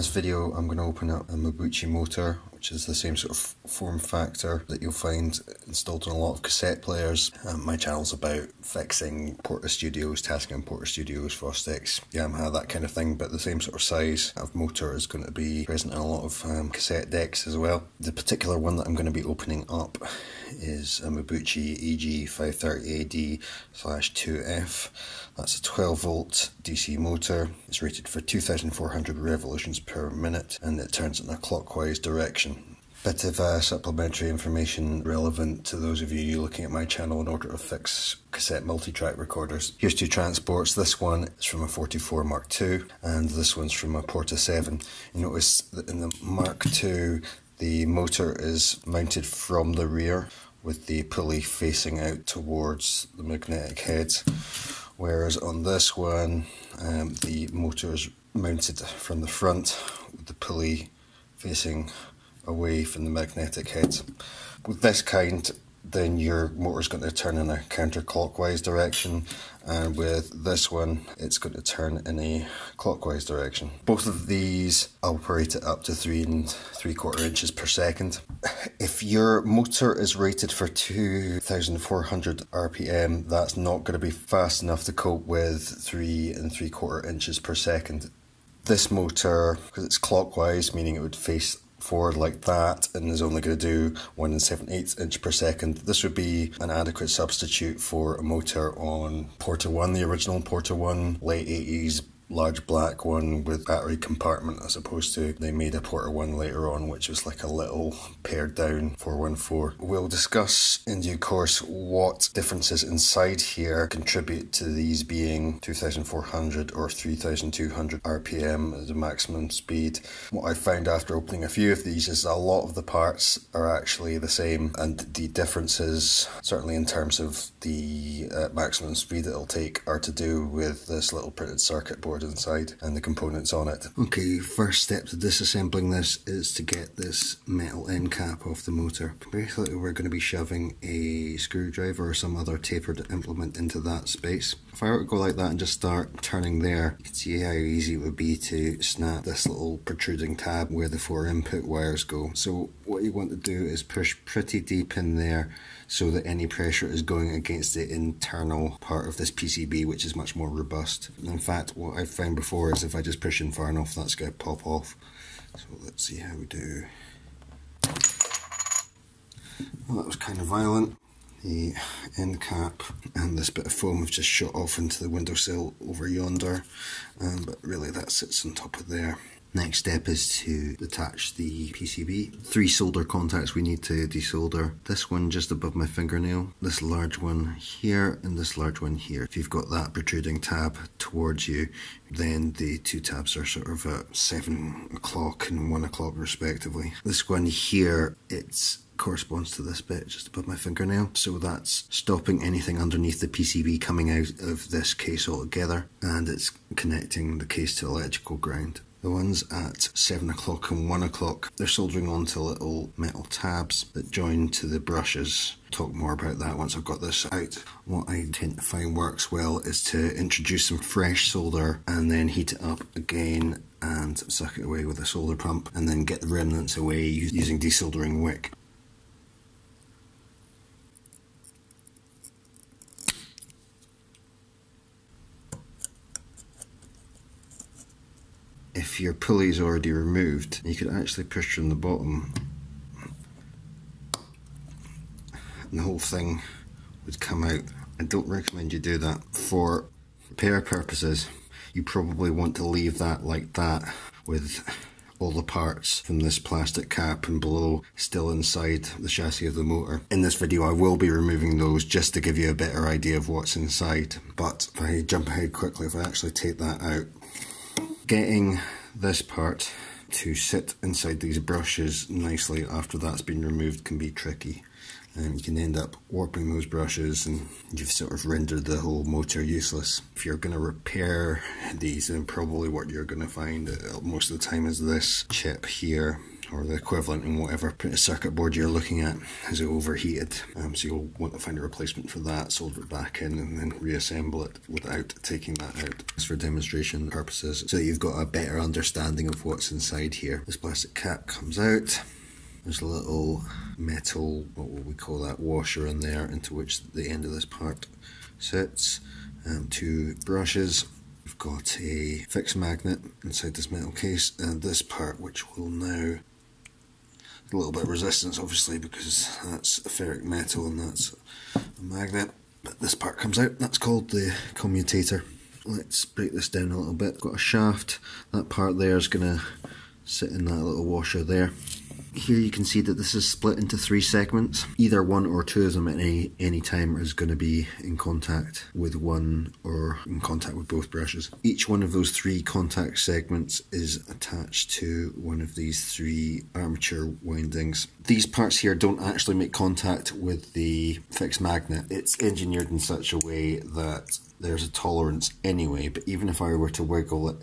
this video I'm going to open up a Mabuchi motor which is the same sort of form factor that you'll find installed on a lot of cassette players. Um, my channel's about fixing Portastudios, Tascam Portastudios, Fostex, Yamaha, that kind of thing, but the same sort of size of motor is going to be present in a lot of um, cassette decks as well. The particular one that I'm going to be opening up is a Mabuchi EG530AD slash 2F. That's a 12 volt DC motor. It's rated for 2400 revolutions per minute and it turns in a clockwise direction. Bit of uh, supplementary information relevant to those of you looking at my channel in order to fix cassette multi-track recorders. Here's two transports. This one is from a 44 Mark II and this one's from a Porta 7. You notice that in the Mark II the motor is mounted from the rear with the pulley facing out towards the magnetic head whereas on this one um, the motor is mounted from the front with the pulley facing away from the magnetic heads. With this kind then your motor is going to turn in a counterclockwise direction and with this one it's going to turn in a clockwise direction. Both of these operate at up to three and three quarter inches per second. If your motor is rated for 2400 RPM that's not going to be fast enough to cope with three and three quarter inches per second. This motor, because it's clockwise, meaning it would face forward like that and is only going to do 1 and 7 8 inch per second. This would be an adequate substitute for a motor on Porta 1, the original Porta 1, late 80s large black one with battery compartment as opposed to they made a Porta one later on which was like a little pared down 414. We'll discuss in due course what differences inside here contribute to these being 2400 or 3200 RPM as a maximum speed. What I found after opening a few of these is a lot of the parts are actually the same and the differences certainly in terms of the uh, maximum speed it'll take are to do with this little printed circuit board inside and the components on it. Okay, first step to disassembling this is to get this metal end cap off the motor. Basically we're going to be shoving a screwdriver or some other tapered implement into that space. If I were to go like that and just start turning there, you can see how easy it would be to snap this little protruding tab where the four input wires go. So what you want to do is push pretty deep in there so that any pressure is going against the internal part of this PCB which is much more robust. in fact what I've found before is if I just push in far enough that's going to pop off. So let's see how we do. Well that was kind of violent. The end cap and this bit of foam have just shot off into the windowsill over yonder um, but really that sits on top of there. Next step is to attach the PCB. Three solder contacts we need to desolder. This one just above my fingernail, this large one here, and this large one here. If you've got that protruding tab towards you, then the two tabs are sort of at 7 o'clock and 1 o'clock respectively. This one here, it's corresponds to this bit just above my fingernail. So that's stopping anything underneath the PCB coming out of this case altogether and it's connecting the case to electrical ground. The ones at 7 o'clock and 1 o'clock, they're soldering onto little metal tabs that join to the brushes. Talk more about that once I've got this out. What I tend to find works well is to introduce some fresh solder and then heat it up again and suck it away with a solder pump and then get the remnants away using desoldering wick. Your pulley is already removed, you could actually push from the bottom and the whole thing would come out. I don't recommend you do that. For repair purposes, you probably want to leave that like that with all the parts from this plastic cap and below still inside the chassis of the motor. In this video I will be removing those just to give you a better idea of what's inside but if I jump ahead quickly if I actually take that out getting this part to sit inside these brushes nicely after that's been removed can be tricky and you can end up warping those brushes and you've sort of rendered the whole motor useless. If you're going to repair these then probably what you're going to find uh, most of the time is this chip here or the equivalent in whatever circuit board you're looking at has overheated. Um, so you'll want to find a replacement for that, solder it back in, and then reassemble it without taking that out. It's for demonstration purposes, so you've got a better understanding of what's inside here. This plastic cap comes out. There's a little metal, what we call that, washer in there into which the end of this part sits. Um, two brushes. We've got a fixed magnet inside this metal case and this part which will now a little bit of resistance obviously because that's a ferric metal and that's a magnet. But this part comes out. That's called the commutator. Let's break this down a little bit. Got a shaft. That part there is going to sit in that little washer there here you can see that this is split into three segments. Either one or two of them at any, any time is going to be in contact with one or in contact with both brushes. Each one of those three contact segments is attached to one of these three armature windings. These parts here don't actually make contact with the fixed magnet. It's engineered in such a way that there's a tolerance anyway, but even if I were to wiggle it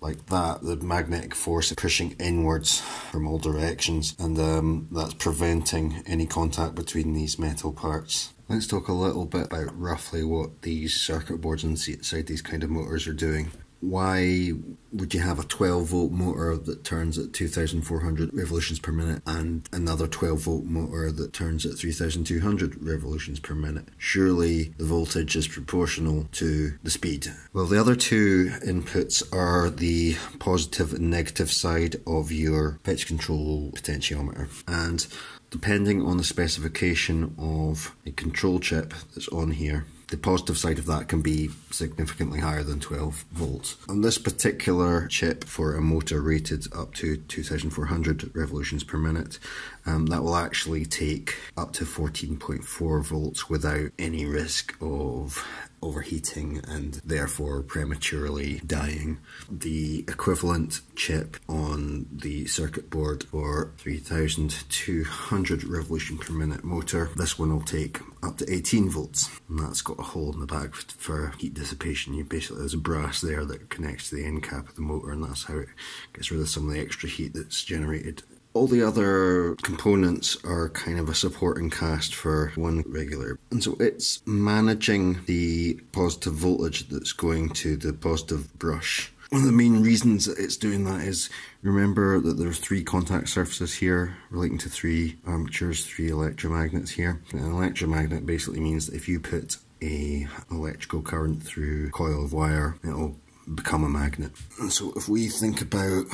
like that, the magnetic force is pushing inwards from all directions, and um, that's preventing any contact between these metal parts. Let's talk a little bit about roughly what these circuit boards inside these kind of motors are doing why would you have a 12 volt motor that turns at 2400 revolutions per minute and another 12 volt motor that turns at 3200 revolutions per minute? Surely the voltage is proportional to the speed. Well, the other two inputs are the positive and negative side of your pitch control potentiometer. And depending on the specification of a control chip that's on here, the positive side of that can be significantly higher than 12 volts. On this particular chip for a motor rated up to 2400 revolutions per minute, um, that will actually take up to 14.4 volts without any risk of overheating and therefore prematurely dying. The equivalent chip on the circuit board for 3200 revolution per minute motor, this one will take up to 18 volts and that's got a hole in the back for heat dissipation. You basically there's a brass there that connects to the end cap of the motor and that's how it gets rid of some of the extra heat that's generated all the other components are kind of a supporting cast for one regular. And so it's managing the positive voltage that's going to the positive brush. One of the main reasons that it's doing that is remember that there's three contact surfaces here relating to three um, armatures, three electromagnets here. An electromagnet basically means that if you put a electrical current through a coil of wire, it'll become a magnet. And so if we think about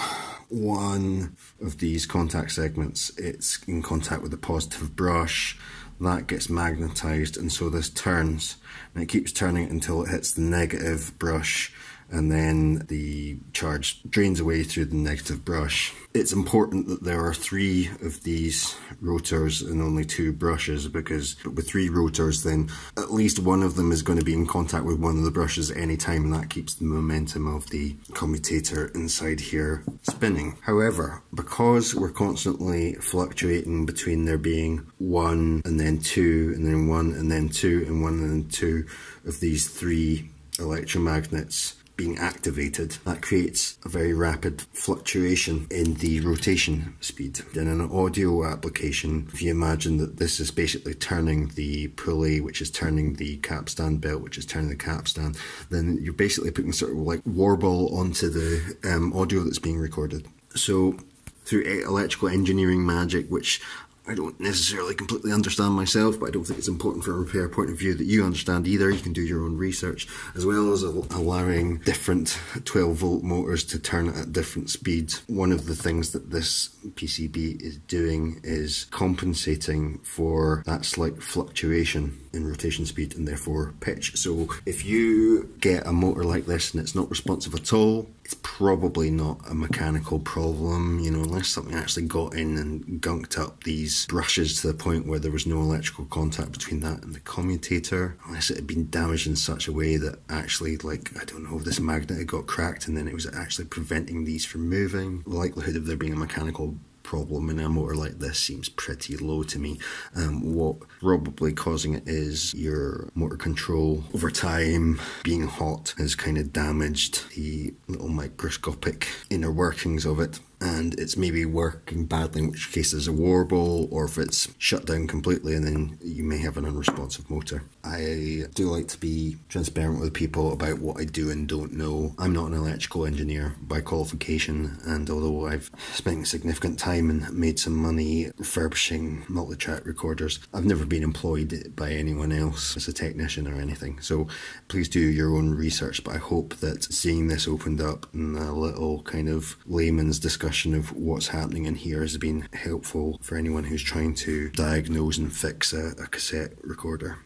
one of these contact segments, it's in contact with the positive brush, that gets magnetized and so this turns and it keeps turning until it hits the negative brush and then the charge drains away through the negative brush. It's important that there are three of these rotors and only two brushes because with three rotors then at least one of them is going to be in contact with one of the brushes at any time and that keeps the momentum of the commutator inside here spinning. However, because we're constantly fluctuating between there being one and then two and then one and then two and one and then two of these three electromagnets being activated, that creates a very rapid fluctuation in the rotation speed. Then in an audio application, if you imagine that this is basically turning the pulley, which is turning the capstan belt, which is turning the capstan, then you're basically putting sort of like warble onto the um, audio that's being recorded. So through electrical engineering magic, which I don't necessarily completely understand myself, but I don't think it's important from a repair point of view that you understand either. You can do your own research, as well as allowing different 12 volt motors to turn at different speeds. One of the things that this PCB is doing is compensating for that slight fluctuation in rotation speed and therefore pitch. So if you get a motor like this and it's not responsive at all, it's probably not a mechanical problem, you know, unless something actually got in and gunked up these brushes to the point where there was no electrical contact between that and the commutator, unless it had been damaged in such a way that actually, like, I don't know, this magnet had got cracked and then it was actually preventing these from moving. The likelihood of there being a mechanical problem in a motor like this seems pretty low to me. Um, what probably causing it is your motor control over time being hot has kind of damaged the little microscopic inner workings of it and it's maybe working badly, in which case there's a warble, or if it's shut down completely and then you may have an unresponsive motor. I do like to be transparent with people about what I do and don't know. I'm not an electrical engineer by qualification, and although I've spent significant time and made some money refurbishing multi track recorders, I've never been employed by anyone else as a technician or anything. So please do your own research, but I hope that seeing this opened up and a little kind of layman's discussion of what's happening in here has been helpful for anyone who's trying to diagnose and fix a, a cassette recorder.